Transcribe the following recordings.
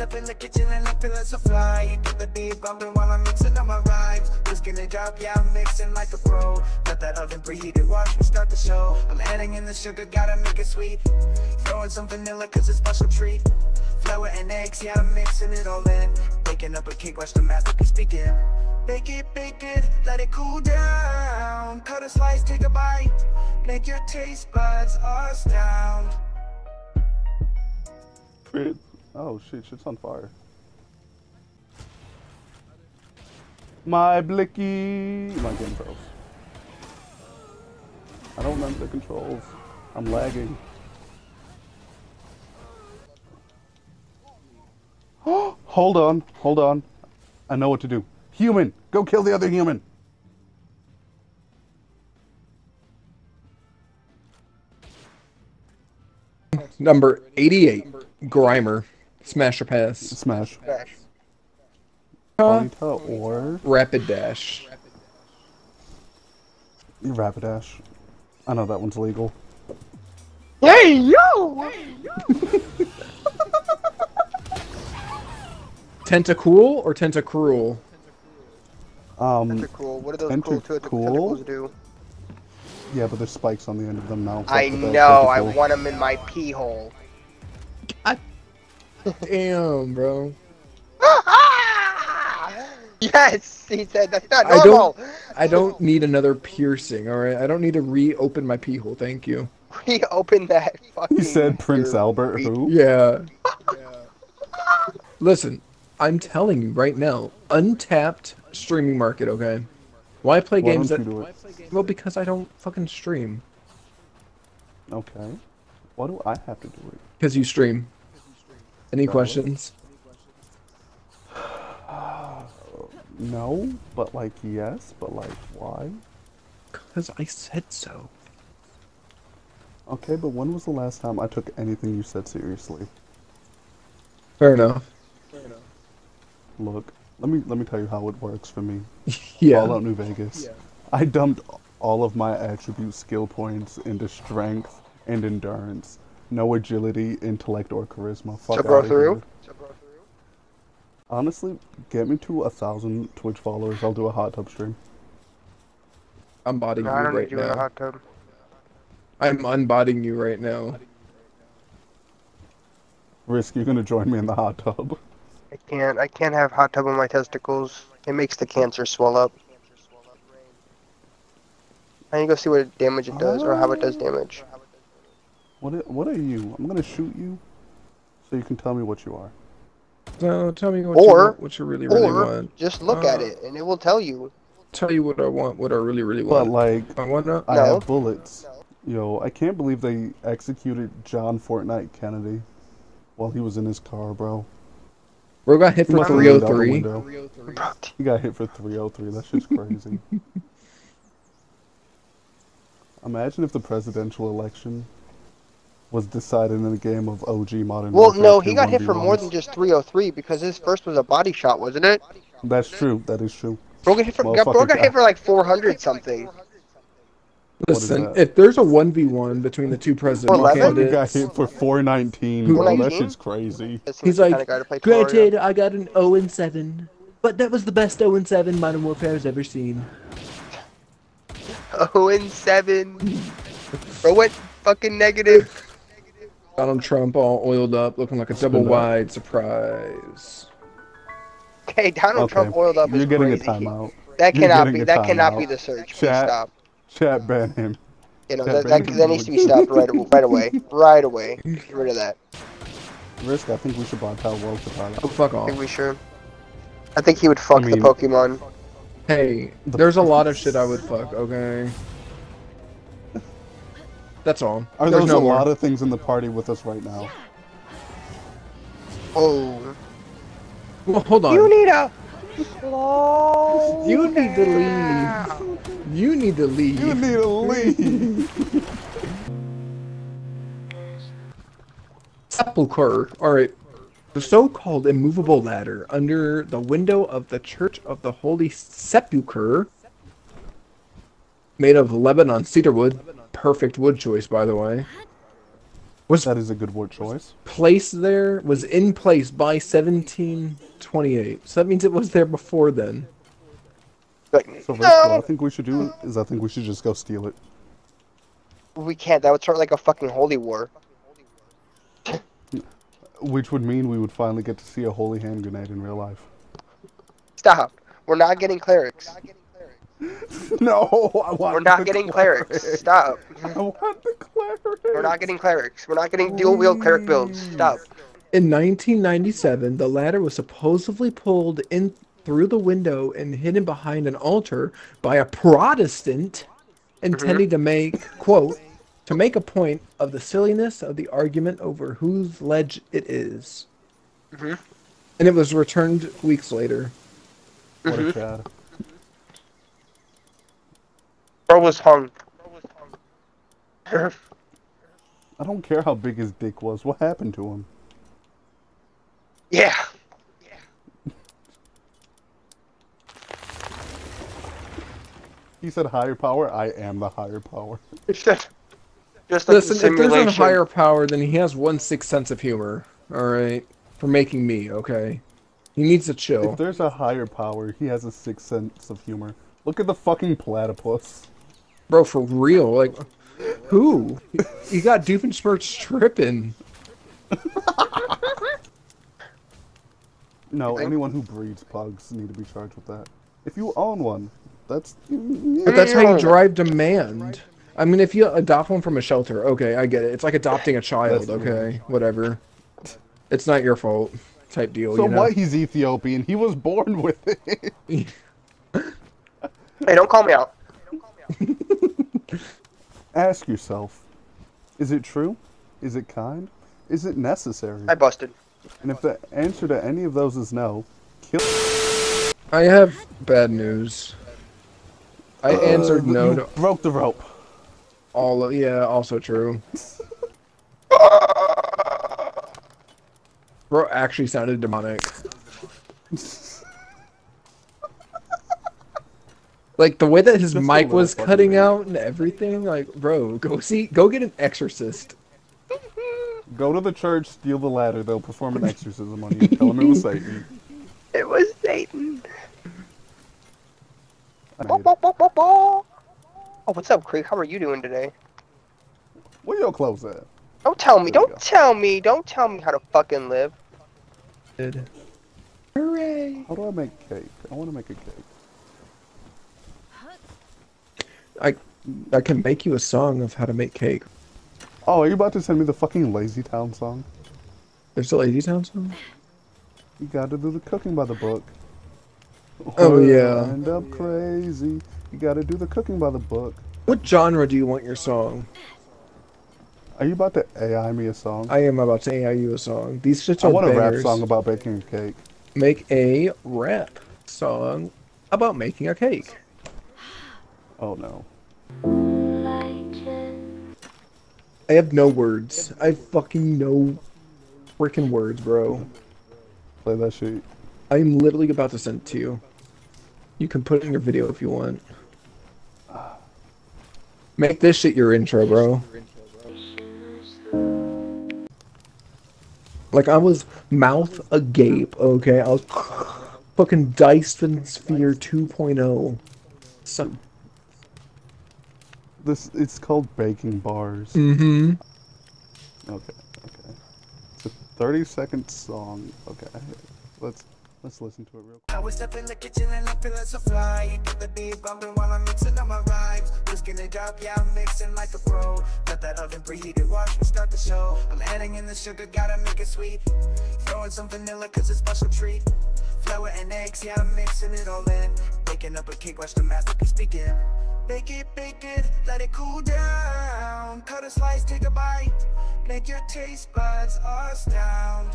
up in the kitchen and I'm feeling so fly. Get the beat bumping while I'm mixing up my rhymes. Whiskey the drop, yeah, I'm mixing like a pro. Let that oven preheat and watch me start the show. I'm adding in the sugar, gotta make it sweet. Throwing some vanilla cause it's special treat. Flour and eggs, yeah, I'm mixing it all in. Baking up a cake, watch the masterpiece begin. Bake it, bake it, let it cool down. Cut a slice, take a bite. Make your taste buds astound. Crit. Oh shit, shit's on fire. My blicky. My game froze. I don't remember the controls. I'm lagging. hold on, hold on. I know what to do. Human, go kill the other human. Number 88, Grimer. Smash or pass. Smash. Smash. Huh? Ponyta or Rapid Dash. Rapidash. I know that one's legal. Hey yo! Tentacool or Tentacruel? Um, They're. What do those Enter cool tentacles do? yeah, but there's spikes on the end of them now. I That's what that know. I want them in my pee hole. Damn, bro. yes, he said that's not I normal. I don't need another piercing, alright? I don't need to reopen my pee hole, thank you. Reopen that fucking. He said Prince your- Albert who? Yeah. Listen, I'm telling you right now, untapped streaming market, okay? Why play Why games don't that do it? Well, because I don't fucking stream. Okay. Why do I have to do it? Because you stream. Any No. questions? No, but like yes, but like why? Because I said so. Okay, but when was the last time I took anything you said seriously? Fair enough. Look, let me let me tell you how it works for me. Yeah. Fallout New Vegas. Yeah. I dumped all of my attribute skill points into strength and endurance. No agility, intellect, or charisma. Fuck So go outta through? here. Honestly, get me to a thousand Twitch followers. I'll do a hot tub stream. I'm bodying No, I you don't right need you in a now. hot tub. I'm unbodying you right now. Risk, you're gonna join me in the hot tub. I can't. I can't have hot tub on my testicles. It makes the cancer swell up. I need to go see what damage it does, or how it does damage. What? i- What are you? I'm gonna shoot you, so you can tell me what you are. So tell me what Or- you what you really really Or want. just look at Uh, it, and it will tell you. Tell you what I want, what I really really want. But like, I want to. I No. have bullets. Yo, I can't believe they executed John Fortnite Kennedy while he was in his car, bro. Bro got hit He for must have leaned out the 303. window. He got hit for 303. That's just crazy. Imagine if the presidential election was decided in a game of OG Modern Well, Warfare no, he got hit for more than just 303 because his first was a body shot, wasn't it? That's true. That is true. Bro got hit for, got, bro got hit for like 400 something. Listen, if there's a one v one between the two presidential 411? Motherfucker got hit for 419, bro. That shit's crazy. He's like, kinda guy to play Terraria. granted, I got an 0 and 7, but that was the best 0 and 7 Modern Warfare has ever seen. Oh, and 7. Bro went fucking negative. Donald Trump all oiled up, looking like a Spin double that. wide surprise. Okay, Donald Okay, Trump oiled up you're is getting crazy. a timeout. That You're cannot be. That cannot be the search. Please Chat. stop. Chat ban him. You know that, that, that needs to be stopped right, right away. Right away. Get rid of that. Risk, I think we should boycott World for Thailand. Oh, fuck off. I off. think we should. I think he would fuck I mean- the Pokemon. Hey, there's a lot of shit I would fuck, okay? That's all. Are There's those no a more. lot of things in the party with us right now? Oh. Well, hold on. You need a. Slow You need to leave. You need to leave. You need to leave. Sepulchre. Alright. The so-called immovable ladder under the window of the Church of the Holy Sepulchre, made of Lebanon cedar wood, perfect wood choice, by the way, Was That is a good word choice. placed there, was in place by 1728. So that means it was there before then. So first, what I think we should do is I think we should just go steal it. we can't. That would start like a fucking holy war. Which would mean we would finally get to see a holy hand grenade in real life. Stop. We're not getting clerics. no, I want We're not the getting clerics. Stop. I want the clerics. We're not getting clerics. We're not getting dual wield cleric builds. Stop. In 1997, the ladder was supposedly pulled in through the window and hidden behind an altar by a Protestant intending to make, quote, to make a point of the silliness of the argument over whose ledge it is. Mhm. And it was returned weeks later. What Mhm. a cad. Bro was hung. I don't care how big his dick was. What happened to him? yeah. He said higher power. I am the higher power. Just like the Listen, if there's a higher power, then he has one sixth sense of humor. All right, for making me okay. He needs to chill. If there's a higher power, he has a sixth sense of humor. Look at the fucking platypus. Bro, for real, like, who? You got Doofenshmirtz tripping. No, anyone who breeds pugs need to be charged with that. If you own one, that's But that's how you drive demand. I mean, if you adopt one from a shelter, okay, I get it. It's like adopting a child, That's okay, whatever. It's not your fault, type deal. So you know? what? He's Ethiopian. He was born with it. Hey, don't call me out. Ask yourself: Is it true? Is it kind? Is it necessary? I busted. And if the answer to any of those is no, kill. I have bad news. I uh, answered no You to broke the rope. all of. Yeah, also true. Bro actually sounded demonic. Like the way that his Just a mic was cutting bit. out and everything, like, bro, go see, go get an exorcist. Go to the church, steal the ladder. They'll perform an exorcism on you. Tell them it was Satan. It was Satan. Oh, what's up, Krieg? How are you doing today? Where your clothes at? Don't tell me. There Don't tell me. Don't tell me how to fucking live. Hooray! How do I make cake? I want to make a cake. I, I can make you a song of how to make cake. Oh, are you about to send me the fucking Lazy Town song? There's a Lazy Town song. You gotta do the cooking by the book. Oh, Or yeah. End up crazy. You gotta do the cooking by the book. What genre do you want your song? Are you about to AI me a song? I am about to AI you a song. These shits are I want a rap song about baking a cake. Make a rap song about making a cake. Oh no. I have no words. I fucking no freaking words, bro. Play that shit. I'm literally about to send it to you. You can put it in your video if you want. Make this shit your intro, bro. Like I was mouth agape, okay? I was fucking Dyson Sphere 2.0. Some This it's called baking bars. Mm-hmm. Okay, okay. It's a 30 second song. Okay. Let's let's listen to it real quick. I was up in the kitchen and I'm feeling so fly. You get the beat bumping while I'm mixing up my rhymes. Just gonna drop, yeah, I'm mixing like a pro. Let that oven preheat it, watch me start the show. I'm adding in the sugar, gotta make it sweet. Throwing some vanilla, cause it's special treat. Flour and eggs, yeah, I'm mixing it all in. Baking up a cake, watch the masterpiece begin. Bake it, bake it, let it cool down. Cut a slice, take a bite. Make your taste buds astound.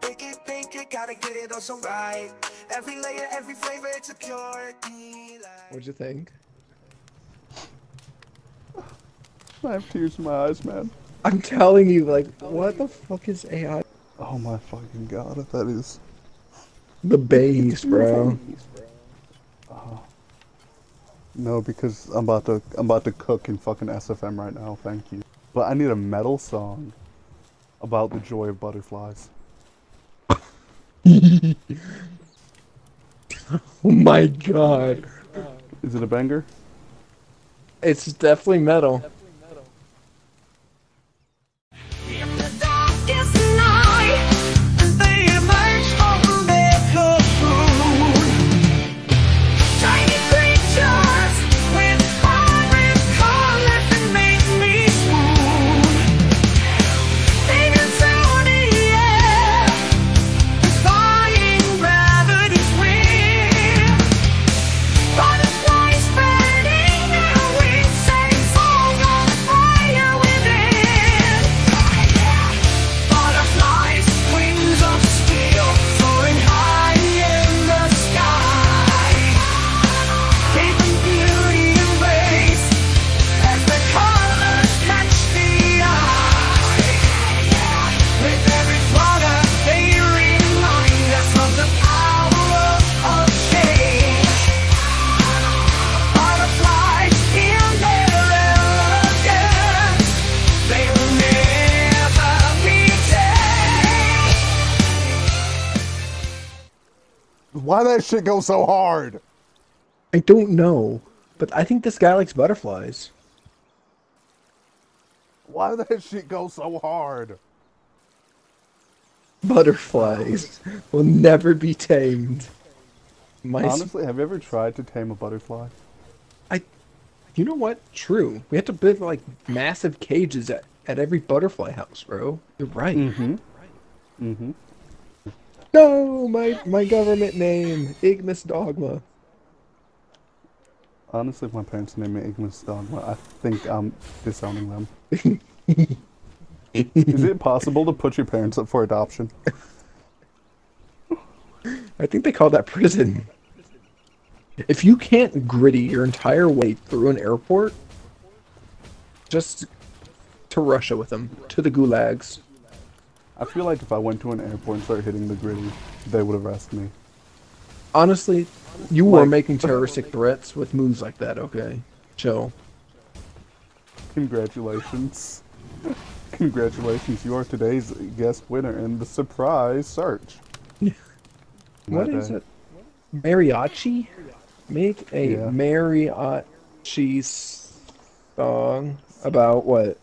Bake it, bake it, gotta get it all so right. Every layer, every flavor, it's a pure delight. What'd you think? I have tears in my eyes, man. I'm telling you, like, what the fuck is AI? Oh my fucking god, that is. The base, bro. No, because I'm about to I'm about to cook in fucking SFM right now. Thank you. but I need a metal song about the joy of butterflies. Oh my god. Is it a banger? It's definitely metal. Why that shit go so hard? I don't know, but I think this guy likes butterflies. Why that shit go so hard? Butterflies will never be tamed. My, Honestly, have you ever tried to tame a butterfly? I, you know what? True. We have to build like massive cages at, at every butterfly house, bro. You're right. Mm-hmm. Mm-hmm. No, my my government name, Ignis Dogma. Honestly, if my parents name me Ignis Dogma, I think I'm disowning them. Is it possible to put your parents up for adoption? I think they call that prison. If you can't gritty your entire way through an airport, just to Russia with them, to the gulags. I feel like if I went to an airport and started hitting the gritty, they would arrest me. Honestly, you were Like- making terroristic threats with moves like that, okay? Chill. Congratulations. Congratulations, you are today's guest winner in the surprise search. What is it? Mariachi? Make a Yeah. mariachi song about what?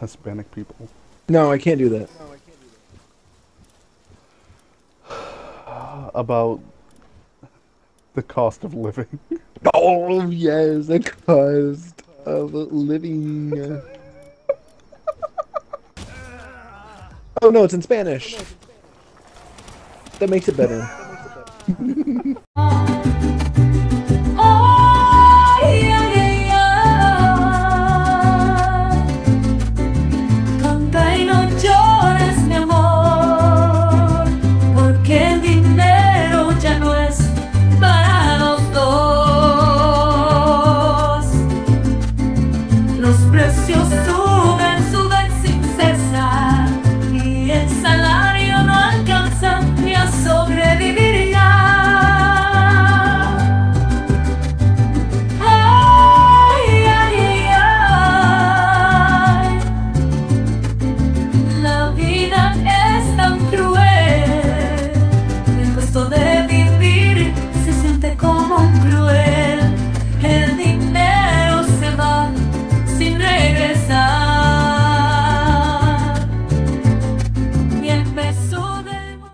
Hispanic people. No, I can't do that. About the cost of living. Oh yes, the cost of living. Oh, oh no, it's in Spanish. That makes it better.